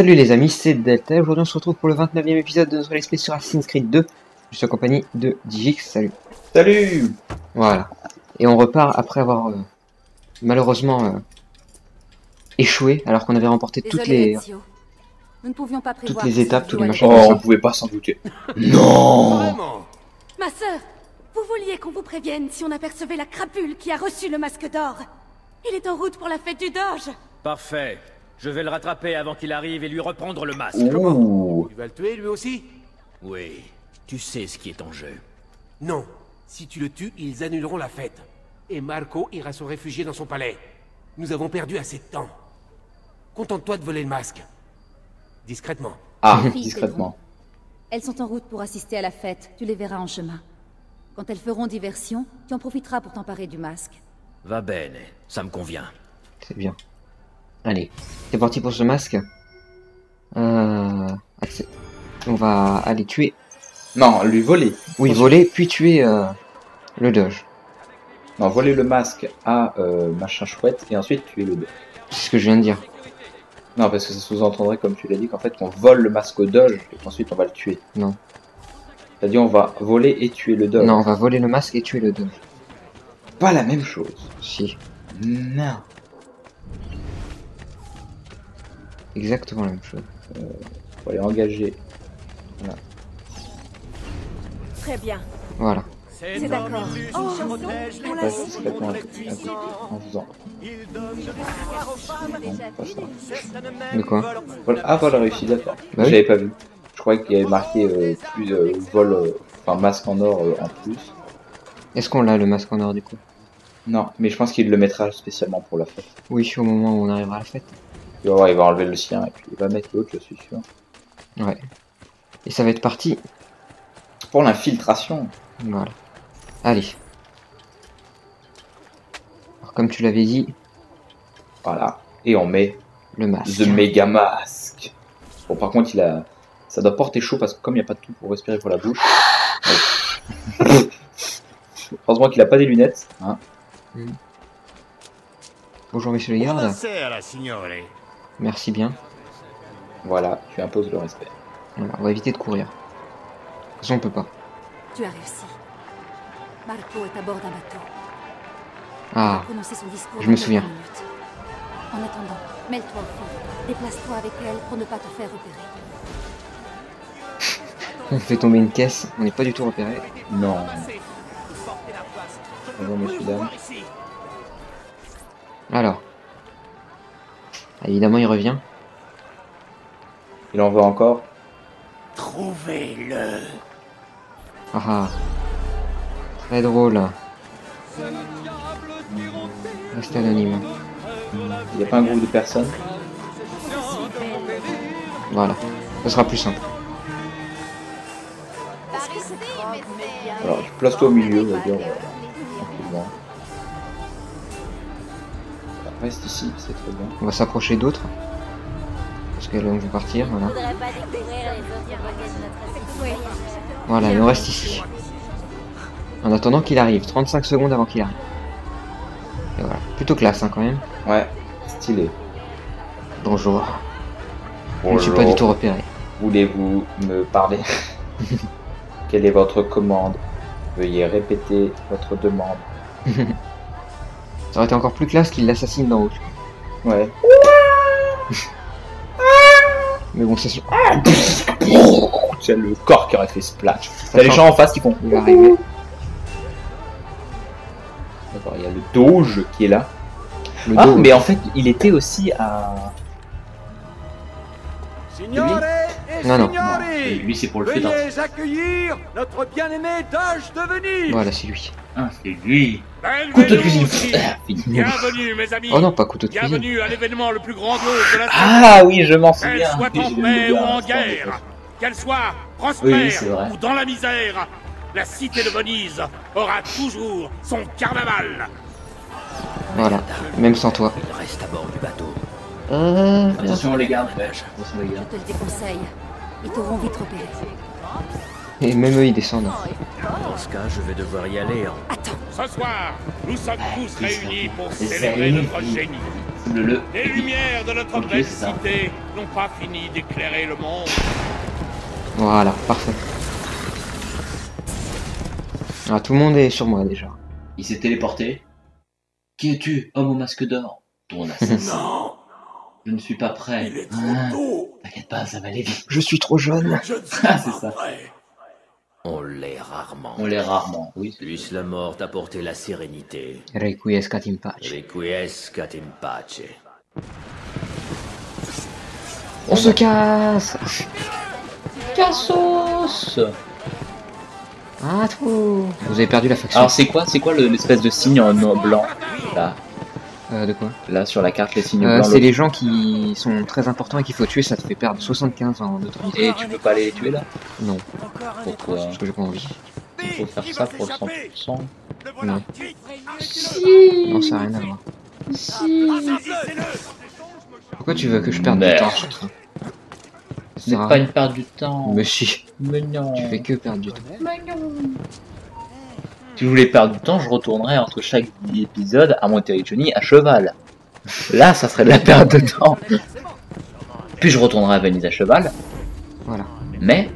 Salut les amis, c'est Delta. Aujourd'hui, on se retrouve pour le 29e épisode de notre Let's Play sur Assassin's Creed 2. Je suis en compagnie de Digix. Salut. Salut Voilà. Et on repart après avoir euh, malheureusement euh, échoué, alors qu'on avait remporté toutes les. Ezio. Nous ne pouvions pas toutes les étapes, tous les machins. Oh, on pouvait pas s'en douter. Non Vraiment Ma sœur, vous vouliez qu'on vous prévienne si on apercevait la crapule qui a reçu le masque d'or. Il est en route pour la fête du Doge. Parfait. Je vais le rattraper avant qu'il arrive et lui reprendre le masque. Ouh Tu vas le tuer lui aussi Oui, tu sais ce qui est en jeu. Non. Si tu le tues, ils annuleront la fête. Et Marco ira se réfugier dans son palais. Nous avons perdu assez de temps. Contente-toi de voler le masque. Discrètement. Ah, discrètement. Elles sont en route pour assister à la fête. Tu les verras en chemin. Quand elles feront diversion, tu en profiteras pour t'emparer du masque. Va bene, ça me convient. C'est bien. Allez, c'est parti pour ce masque. Euh... On va aller tuer. Non, lui voler. Oui, voler, puis tuer euh, le Doge. Non, voler le masque à euh, machin chouette et ensuite tuer le deux. C'est ce que je viens de dire. Non, parce que ça sous-entendrait, comme tu l'as dit, qu'en fait on vole le masque au doge et qu'ensuite on va le tuer. Non. Dit on va voler et tuer le doge. Non, on va voler le masque et tuer le Doge. Pas la même chose. Si, Non. Exactement la même chose. Faut aller engager. Très bien. Voilà. C'est d'accord. Oh, en faisant. Non, pas ça. De quoi Vol- Ah, vol réussi, d'accord. Bah oui. J'avais pas vu. Je croyais qu'il y avait marqué euh, plus euh, vol, euh, enfin masque en or euh, en plus. Est-ce qu'on l'a le masque en or du coup? Non, mais je pense qu'il le mettra spécialement pour la fête. Oui, au moment où on arrivera à la fête. Voir, il va enlever le sien et puis il va mettre l'autre, je suis sûr. Ouais. Et ça va être parti. Pour l'infiltration. Voilà. Allez. Alors, comme tu l'avais dit, Voilà. Et on met le masque. The Mega Mask. Bon, par contre, il a, ça doit porter chaud parce que comme il n'y a pas de tout pour respirer pour la bouche. ouais. Heureusement qu'il a pas des lunettes. Hein. Bonjour messieurs les gardes. Merci bien. Voilà, tu imposes le respect. Voilà, on va éviter de courir. De toute façon, on peut pas. Tu as réussi. Marco est à bord d'un bateau. Ah, Prononcer son discours je me souviens. En attendant, mêle-toi au fond. Déplace-toi avec elle pour ne pas te faire repérer. on fait tomber une caisse, on n'est pas du tout repéré. Non. Bonjour, dames. Alors. Évidemment, il revient. Il en veut encore. Trouvez-le. Ah ah. Très drôle. Reste anonyme. Il n'y a pas un groupe de personnes. Voilà. Ce sera plus simple. Alors, tu places-toi au milieu, on va dire. Reste ici, c'est très bien. On va s'approcher d'autres. Parce que là, on veut partir. Voilà. Voilà, il nous reste ici. En attendant qu'il arrive. 35 secondes avant qu'il arrive. Et voilà. Plutôt classe, hein, quand même. Ouais, stylé. Bonjour. Je ne suis pas du tout repéré. Voulez-vous me parler? Quelle est votre commande? Veuillez répéter votre demande. Ça aurait été encore plus classe qu'il l'assassine d'en haut. Ouais. Mais bon, c'est sûr. C'est le corps qui aurait fait splash. T'as les gens en face qui font. Il va arriver. D'accord, il y a le Doge qui est là. Le Ah, mais en fait, il était aussi à. Signore et Non, non. Lui, c'est pour le fait Veuillez accueillir notre bien-aimé Doge de Venise Voilà, c'est lui. Ah, c'est lui. Couteau de cuisine. Bienvenue, mes amis. Oh non, pas couteau de cuisine. Bienvenue à l'événement le plus grandiose de la Ah oui, je m'en Qu'elle souviens. soit Oui, en paix ou en guerre, qu'elle soit prospère vrai. ou dans la misère, la cité de Venise aura toujours son carnaval. Voilà. Même sans toi. Il reste à bord du bateau. Euh... Attention les gars, attention les gars. Je te le déconseille. Ils t'auront vite repéré. Et même eux, ils descendent. Dans ce cas, je vais devoir y aller en... Ce soir, nous sommes tous réunis pour célébrer notre génie. Le, Les lumières de notre Ok, belle c'est ça. cité n'ont pas fini d'éclairer le monde. Voilà, parfait. Ah, tout le monde est sur moi déjà. Il s'est téléporté. Qui es-tu, homme au masque d'or? Ton assassin. Non, Je ne suis pas prêt. il est trop Ah, tôt. T'inquiète pas, ça va aller vite. Je suis trop jeune. Je ne suis Ah, pas c'est ça. prêt. On l'est rarement. On l'est rarement, oui. Puisse la mort t'apporter la sérénité. Requiescat in pace. Requiescat in pace. On se casse Cassos Ah, trop Vous avez perdu la faction. Alors c'est quoi, c'est quoi le- l'espèce de signe en noir blanc là, Euh, de quoi là sur la carte les signes Euh, blancs. C'est les gens qui sont très importants et qu'il faut tuer, ça te fait perdre 75 en autorité. Et tu peux pas aller les tuer là Non, Pourquoi parce que j'ai pas envie. Il faut faire ça pour le 100%. Non. Non, ça n'a rien à voir. Pourquoi tu veux que je perde du temps sur ça C'est pas une perte du temps. Mais si, Mais non. tu fais que perdre du temps. Si je voulais perdre du temps, je retournerais entre chaque épisode à Monterey Johnny à cheval. Là, ça serait de la perte de temps. Puis je retournerai à Venise à cheval. Voilà. Mais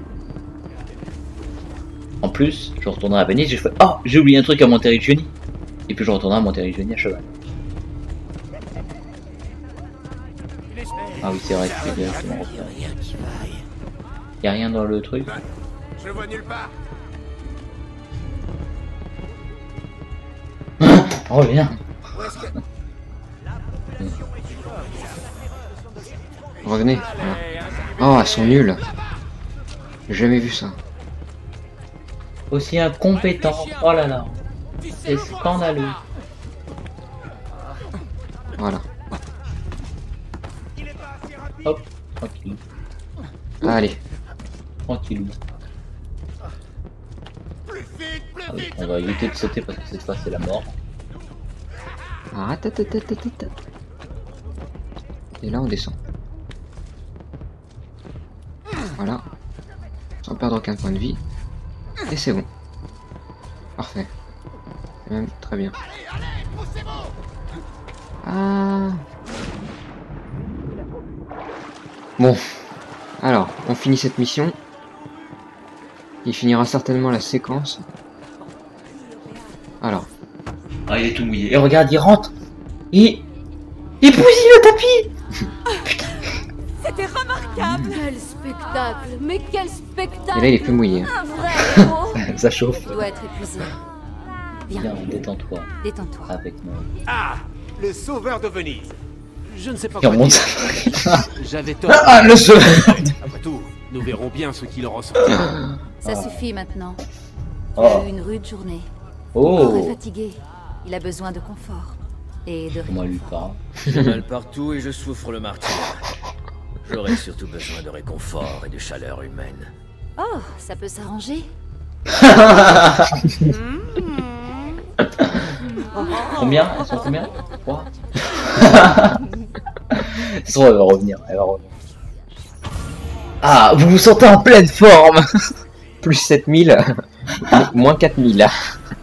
en plus, je retournerai à Venise et je fais Oh, j'ai oublié un truc à Monterey Johnny. Et puis je retournerai à Monterey Johnny à cheval. Ah oui, c'est vrai que c'est directement. Y a rien dans le truc. Je vois nulle part. Reviens. Revenez. Voilà. Oh, elles sont nulles. J'ai jamais vu ça. Aussi incompétent. Oh là là. C'est scandaleux. Voilà. Hop, tranquille, Allez. tranquille. Ah oui, on va éviter de sauter parce que cette fois c'est la mort. Et là, on descend. Voilà. Sans perdre aucun point de vie. Et c'est bon. Parfait. Très bien. Ah. Bon. Alors, on finit cette mission. Il finira certainement la séquence. Ah, il est tout mouillé. Et regarde, il rentre. Il. Il bousille le tapis C'était remarquable Quel spectacle Mais quel spectacle et là, il est plus mouillé. Un vrai héros Ça chauffe. Il doit être épuisé. Viens, Viens, détends-toi détends-toi. avec moi. Ah Le sauveur de Venise. Je ne sais pas Et quoi. J'avais tort. Ah, le seul Après tout, nous verrons bien ce qu'il en ressortira. Ça suffit maintenant. Tu Oh. as eu une rude journée. Oh fatigué. Il a besoin de confort. Et de Comment lui parle J'ai mal partout et je souffre le martyr. J'aurais surtout besoin de réconfort et de chaleur humaine. Oh, ça peut s'arranger. Combien Elles sont combien Trois sûr, elle va revenir, elle va revenir. Ah, vous vous sentez en pleine forme Plus 7000, moins 4000.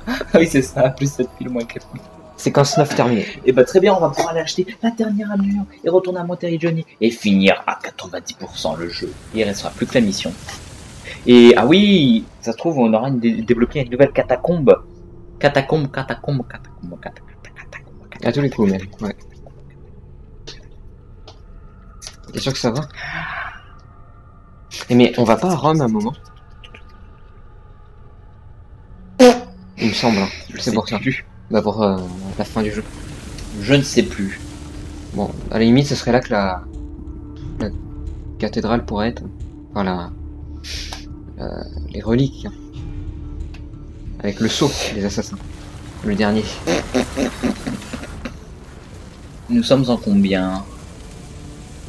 Ah oui, c'est ça, plus 7000, moins 4000. Séquence 9 terminée. Et bah très bien, on va pouvoir aller acheter la dernière armure et retourner à Monterey Johnny et finir à 90% le jeu. Il restera plus que la mission. Et ah oui, ça se trouve, on aura une dé- débloqué une nouvelle catacombe. Catacombe, catacombe, catacombe, catacombe, catacombe, catacombe. À tous les coups, même. Ouais. T'es sûr que ça va? Eh, Mais on va pas à Rome à un moment Il me semble. hein. Je C'est sais pour ça. plus. Bah pour euh, la fin du jeu. Je ne sais plus. Bon, à la limite, ce serait là que la, la cathédrale pourrait être. Voilà. Euh, les reliques. hein. Avec le sceau des assassins. Le dernier. Nous sommes en combien?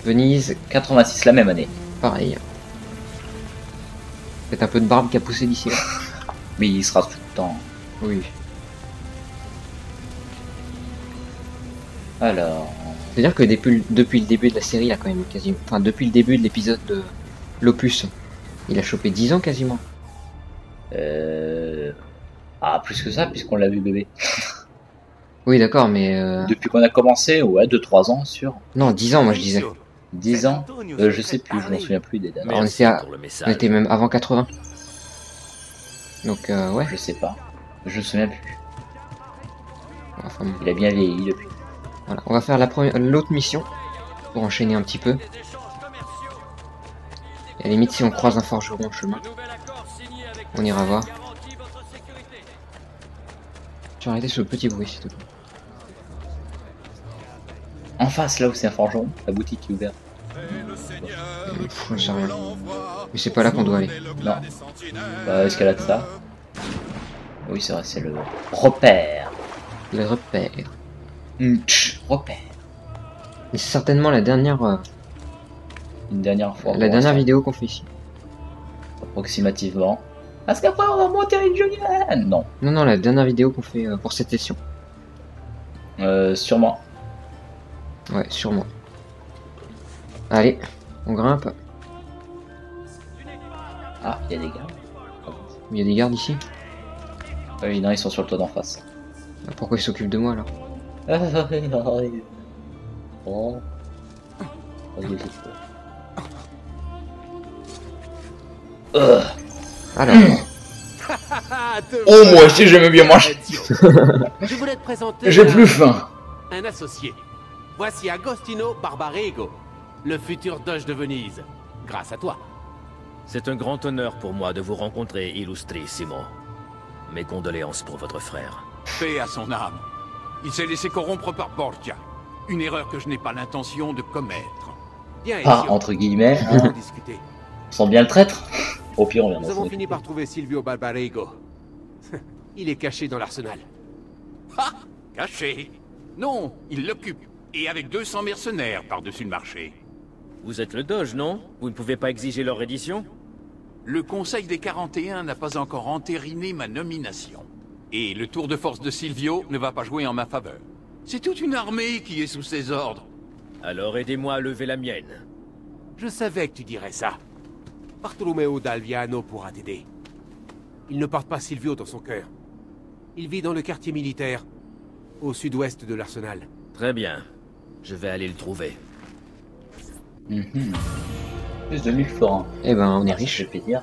Venise, 86 la même année. pareil. Peut-être un peu de barbe qui a poussé d'ici là. Mais il sera tout le temps. Oui. Alors, C'est-à-dire que depuis, depuis le début de la série, il a quand même quasiment. Enfin, depuis le début de l'épisode de l'Opus, il a chopé 10 ans quasiment. euh... Ah, plus que ça, puisqu'on l'a vu bébé. Oui, d'accord, mais... euh, Depuis qu'on a commencé, ouais, 2-3 ans, sûr. Non, 10 ans, moi je disais. 10 ans Euh, Je sais plus, je m'en souviens plus des dates. on était à- On était même avant 80. Donc, euh, ouais. Je sais pas. Je me souviens plus. Enfin, bon. Il a bien vieilli depuis. Voilà, on va faire la première, l'autre mission pour enchaîner un petit peu. Et à la limite, si on croise un forgeron en chemin, on ira voir. Tu vas arrêter ce petit bruit, s'il te plaît. En face, là où c'est un forgeron, la boutique est ouverte. Pff. Mais c'est pas là qu'on doit aller. Non. Bah, escalade ça. Oui, c'est vrai, c'est le repère. Le repère. Hum, repère. Et c'est certainement la dernière, euh, Une dernière fois. la dernière vidéo qu'on fait ici. Approximativement. Parce qu'après, on va monter une Julienne Non. Non, non, la dernière vidéo qu'on fait euh, pour cette session. Euh, sûrement. Ouais, sûrement. Allez, on grimpe. Ah, il y a des gars. Il y a des gardes ici? Oui, non, ils sont sur le toit d'en face. Pourquoi ils s'occupent de moi alors Oh. Vas-y, c'est chaud. Euh. Alors, Ah, Oh, moi aussi, j'aime bien manger. Je voulais te présenter J'ai plus faim. un associé. Voici Agostino Barbarego, le futur doge de Venise. Grâce à toi. C'est un grand honneur pour moi de vous rencontrer, Illustrissimo. Mes condoléances pour votre frère. Paix à son âme. Il s'est laissé corrompre par Borgia. Une erreur que je n'ai pas l'intention de commettre. Bien, Pas Ezio, entre guillemets. On sent bien le traître. Au pire, on vient Nous avons fini par trouver Silvio Barbarego. Il est caché dans l'arsenal. Ah Caché Non, il l'occupe. Et avec 200 mercenaires par-dessus le marché. Vous êtes le Doge, non? Vous ne pouvez pas exiger leur reddition? Le Conseil des 41 n'a pas encore entériné ma nomination. Et le tour de force de Silvio ne va pas jouer en ma faveur. C'est toute une armée qui est sous ses ordres. Alors aidez-moi à lever la mienne. Je savais que tu dirais ça. Bartolomeo d'Alviano pourra t'aider. Il ne porte pas Silvio dans son cœur. Il vit dans le quartier militaire, au sud-ouest de l'arsenal. Très bien. Je vais aller le trouver. Mhm. Plus de 1000 forains. eh ben, on est Ah, riche. Je peux dire.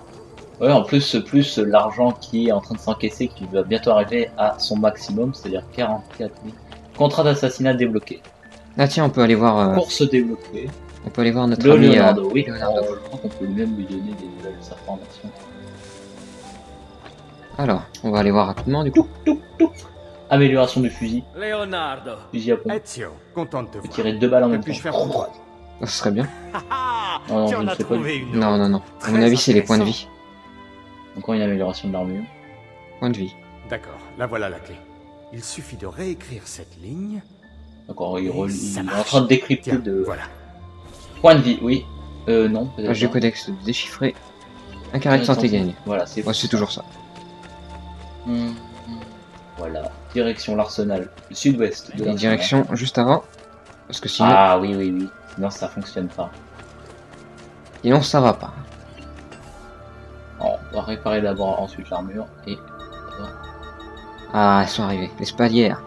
Ouais, en plus, plus l'argent qui est en train de s'encaisser, qui va bientôt arriver à son maximum, c'est-à-dire 44 000. Contrat d'assassinat débloqué. Ah tiens, on peut aller voir, euh, Course débloquée. on peut aller voir notre Le ami. euh, Leonardo, oui. Leonardo. Oh, je crois qu'on peut même lui donner des nouvelles informations. Alors, on va aller voir rapidement du coup. Amélioration du fusil. Leonardo Fusil à pompe. Ezio, content de te voir. tirer deux balles en Que même temps. puis-je faire pour toi Ça serait bien. Ah, Non, non, je pas une Non, autre. non, non. À mon avis, c'est les points de vie. Encore une amélioration de l'armure. Points de vie. D'accord, là voilà la clé. Il suffit de réécrire cette ligne. Encore, il, est en train de décrypter Tiens, de. voilà. Point de vie, oui. Euh, non, du pas. codex déchiffré. Un carré de santé gagné. Voilà, c'est Ouais, c'est toujours ça. Hum, hum. Voilà, direction l'arsenal, le sud-ouest de direction juste avant. Parce que sinon, Ah oui, oui, oui. Sinon, ça fonctionne pas. sinon ça va pas. On va réparer d'abord ensuite l'armure et Ah, elles sont arrivées. Les spalières.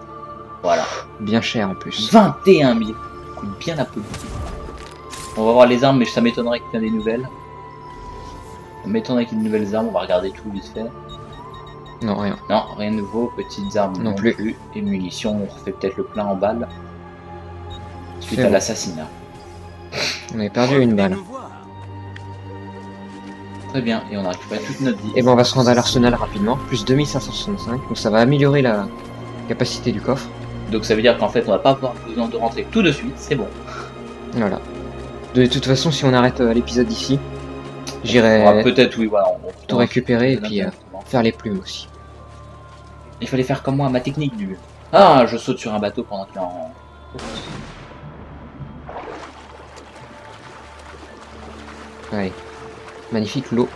voilà. Bien cher en plus. 21 000. Coûte bien la peau. On va voir les armes, mais ça m'étonnerait qu'il y ait des nouvelles. Ça m'étonnerait qu'il y ait de nouvelles armes. On va regarder tout vite fait. Non, rien. Non, rien de nouveau. Petites armes Non non, plus. plus. Et munitions, on refait peut-être le plein en balles. Suite à bon. l'assassinat. On avait perdu une balle. Très bien. Et on a récupéré toute notre vie. Et ben on va se rendre à l'arsenal rapidement. Plus 2565. Donc ça va améliorer la capacité du coffre. Donc ça veut dire qu'en fait, on va pas avoir besoin de rentrer tout de suite. C'est bon. Voilà. De toute façon, si on arrête euh, l'épisode ici, j'irai peut-être, oui, voilà. On tout récupérer et puis euh, faire les plumes aussi. Il fallait faire comme moi, ma technique du. Ah, je saute sur un bateau pendant qu'il en. Allez. Magnifique l'eau.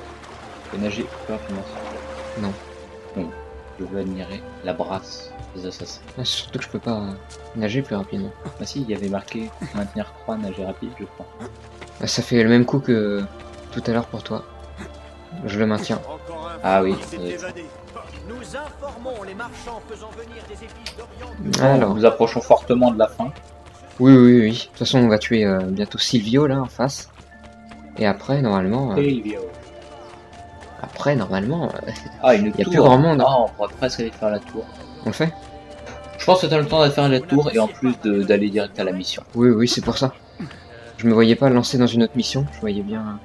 Je peux nager plus rapidement. Non. Oui. Je veux admirer la brasse des assassins. Ah, c'est surtout que je peux pas euh, nager plus rapidement. Ah si, il y avait marqué maintenir 3, nager rapide, je crois. Ah, Ça fait le même coup que tout à l'heure pour toi. Je le maintiens. Ah oui, qui s'est ça doit être évadé. Nous informons les marchands faisant venir des épices d'Orient. Nous Alors, nous approchons fortement de la fin. oui, oui, oui. De toute façon, on va tuer euh, bientôt Silvio là en face. Et après, normalement, euh, après, normalement, euh, Ah, une Y a tour. plus grand monde. Ah, on pourra presque aller faire la tour. on le fait? Je pense que t'as le temps d'aller faire la tour et en plus de- d'aller direct à la mission. Oui, oui, c'est pour ça. Je me voyais pas lancer dans une autre mission. Je voyais bien.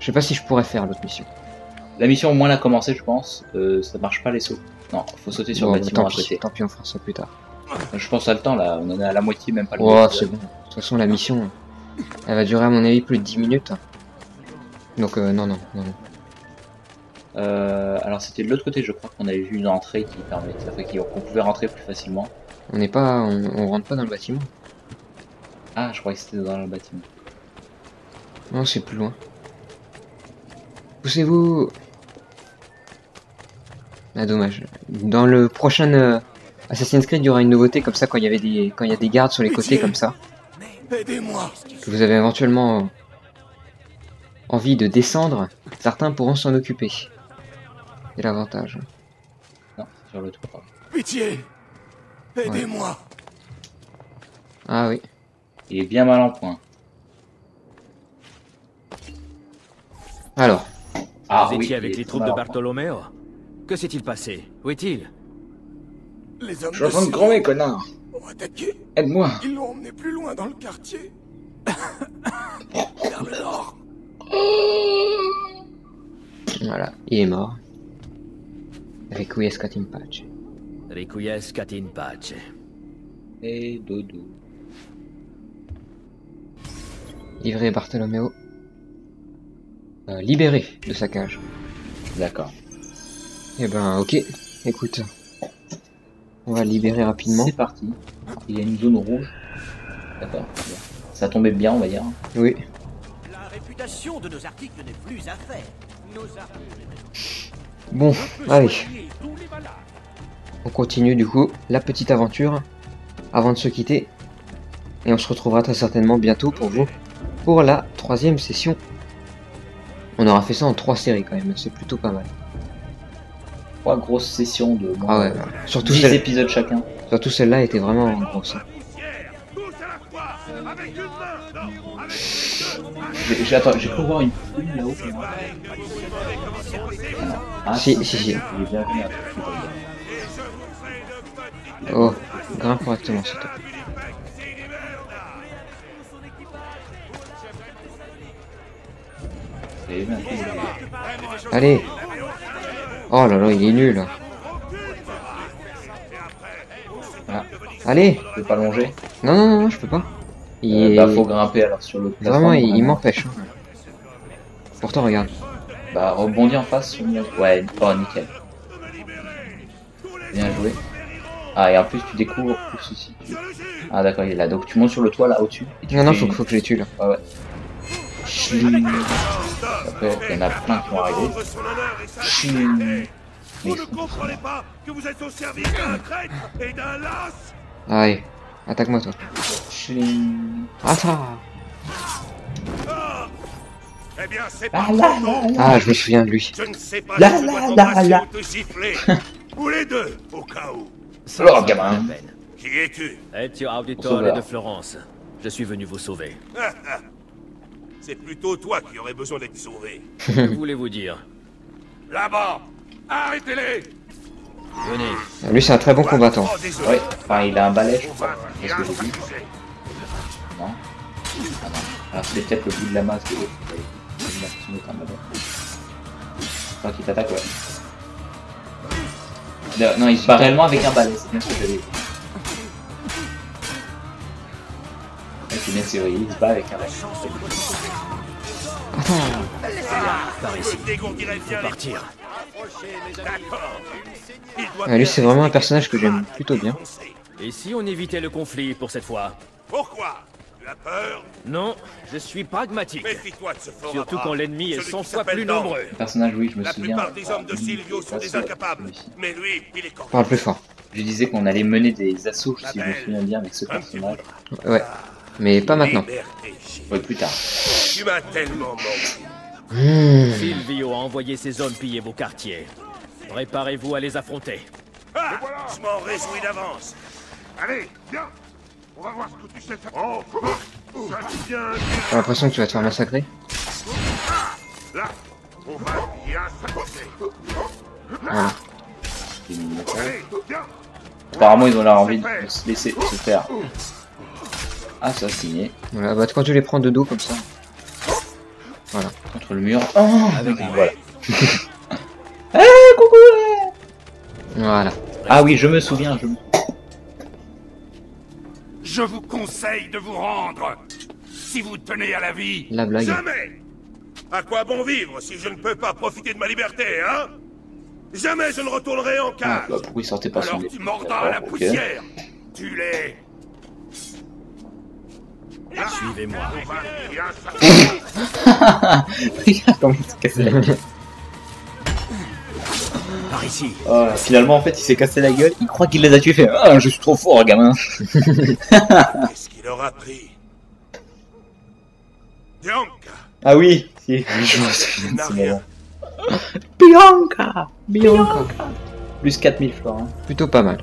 Je sais pas si je pourrais faire l'autre mission. La mission, au moins, elle a commencé, je pense. Euh, ça marche pas les sauts. Non, faut sauter sur Bon, le bâtiment tant à pis, côté. tant pis, on fera ça plus tard. Je pense à le temps là, on en est à la moitié, même pas le Oh, c'est bon. De toute façon, la mission, elle va durer à mon avis plus de 10 minutes. Donc, euh, non, non, non, non. Euh, alors c'était de l'autre côté, je crois qu'on avait vu une entrée qui permettait, qu'on pouvait rentrer plus facilement. On n'est pas, on, on rentre pas dans le bâtiment. Ah, je croyais que c'était dans le bâtiment. Non, c'est plus loin. Poussez-vous Ah, dommage. Dans le prochain euh, Assassin's Creed, il y aura une nouveauté comme ça quand il y avait des, quand il y a des gardes sur les côtés comme ça. Aidez-moi Que vous avez éventuellement euh, envie de descendre, certains pourront s'en occuper. C'est l'avantage. Non, c'est sur le toit. Pitié Aidez-moi Ah oui. Il est bien mal en point. Alors, Ah Vous oui, étiez avec les troupes de. Bartolomeo? Que s'est-il passé? Où est-il? Les hommes je suis en train de crever, connard. Attaqué. Aide-moi. Ils l'ont emmené plus loin dans le quartier. Vers le nord. Voilà, il est mort. Requiescat in pace. Requiescat in pace. Et dodo. Livré Bartolomeo. Euh, libéré de sa cage. D'accord. Eh ben, ok. Écoute. On va le libérer rapidement. C'est parti. Il y a une zone rouge. D'accord. Ça tombait bien, on va dire. Oui. La réputation de nos articles n'est plus à faire. Nos articles. Bon, allez. On continue du coup la petite aventure avant de se quitter. Et on se retrouvera très certainement bientôt pour vous pour la troisième session. On aura fait ça en trois séries quand même, c'est plutôt pas mal. Trois grosses sessions de Ah moins ouais, de surtout 10 celle- épisodes chacun. Surtout celle-là était vraiment grosse. hein. J'ai j'ai- cru voir une plume là-haut. Ah, Si, si, si. Il est bien venu à Oh, grimpe correctement s'il te plaît. Il est bien venu. Allez Oh là là, il est nul. Ah, Allez tu peux pas longer Non, non, non, non, je peux pas. Il Euh. Bah, faut grimper alors sur le Vraiment, il, m'empêche. hein. Pourtant, regarde. Bah, rebondis en face sur. Ouais, oh, nickel. Bien joué. Ah, et en plus, tu découvres situe. Ah, d'accord, il est là. Donc, tu montes sur le toit là au-dessus. Non, non, faut, une- faut que je les tue là. Ouais, ouais. Après, il y en a plein qui vont arriver. Chling. Vous ne comprenez pas que vous êtes au service d'un traître et d'un lâche Allez, attaque-moi toi. Attends Eh bien, c'est Ah pas. Ah, je me souviens de lui. Je ne sais pas là, t'embrasser là. ou te ou les deux, au cas où. Alors, gamin. la. Qui es-tu Ezio Auditore de Florence. Je suis venu vous sauver. C'est plutôt toi qui aurais besoin d'être sauvé. que voulez-vous dire Là-bas Arrêtez-les Venez. Lui, c'est un très bon combattant. Oh. Ouais, enfin, il a un balai, je crois. C'est ce que j'ai bien Non Ah non. Alors, c'est peut-être le bout de la masse de l'autre. Crois qu'il t'attaque, ouais. Non, Non, il se bat réellement avec un balai, c'est bien ce que j'avais dit. C'est vrai, il se bat avec un balai. Par ici. Partir. D'accord. Il doit Ah, lui, c'est vraiment un personnage que j'aime plutôt bien. Et si on évitait le conflit pour cette fois? Pourquoi? Tu as peur? Non, je suis pragmatique. Méfie-toi de ce fort Surtout quand l'ennemi est Celui 100 qui fois plus nombreux. Le personnage, oui, je me La souviens. plupart des hommes de Ah, Silvio sont des incapables. oui. Mais lui, il est. Parle plus fort. Je disais qu'on allait mener des assauts, si je me souviens bien, avec ce personnage. Ouais. Mais pas maintenant. Ouais, plus tard. Tu m'as tellement manqué. Mmh. Silvio a envoyé ses hommes piller vos quartiers. Préparez-vous à les affronter. Ah Je m'en réjouis d'avance. Allez, viens On va voir ce que tu sais faire. Oh, ça tient J'ai l'impression que tu vas te faire massacrer? Là, on va bien. Voilà. Apparemment, ils ont l'air envie de se laisser se faire assassiner Voilà, bah quand tu les prends de dos comme ça. Voilà. contre le mur. Oh, Avec voilà. Eh, coucou. Voilà. Ah oui, je me souviens. Je... me- Je vous conseille de vous rendre. Si vous tenez à la vie. La blague. Jamais À quoi bon vivre si je ne peux pas profiter de ma liberté, hein? Jamais je ne retournerai en Ah, cage. bah, pourquoi il sortait pas Alors tu mordras la Ok. poussière. Tu l'es. Suivez-moi. Bien s'amuser. Regarde comment il s'est cassé la gueule. Par ici. Oh, finalement, en fait, il s'est cassé la gueule. Il croit qu'il les a tués. Fait Ah, je suis trop fort, gamin. Qu'est-ce qu'il aura pris? Bianca Ah oui, si, je me souviens de n'a ce rien. moment. Bianca Bianca Plus 4000 florins. Plutôt pas mal.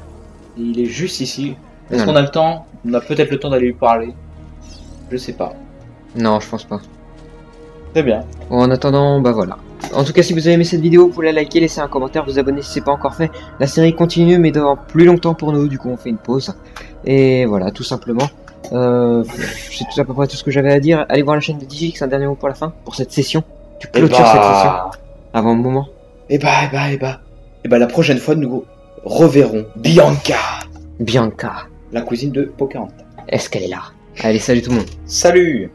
Et il est juste ici. Est-ce qu'on a le temps? On a peut-être le temps d'aller lui parler. Je sais pas. Non, je pense pas. Très bien. Bon, en attendant, bah voilà. En tout cas, si vous avez aimé cette vidéo, vous pouvez la liker, laisser un commentaire, vous abonner si c'est pas encore fait. La série continue, mais dans plus longtemps pour nous, du coup on fait une pause. Et voilà, tout simplement. Euh, c'est tout à peu près tout ce que j'avais à dire. Allez voir la chaîne de Digix, un dernier mot pour la fin, pour cette session. Tu Et clôtures cette session bah... avant le moment. Et bah, et bah, et bah. Et bah, la prochaine fois, nous reverrons Bianca, Bianca, la cousine de Pocahontas. est-ce qu'elle est là? Allez, salut tout le monde. Salut